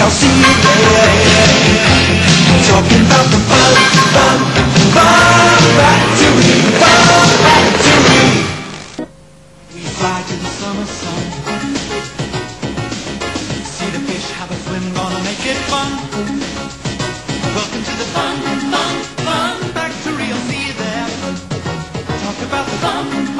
TLC, yeah, Talking about the fun, fun, fun factory, fun factory. We fly to the summer sun. See the fish have a swim, gonna make it fun. Welcome to the fun, fun, fun factory. I'll see you there. Talk about the fun.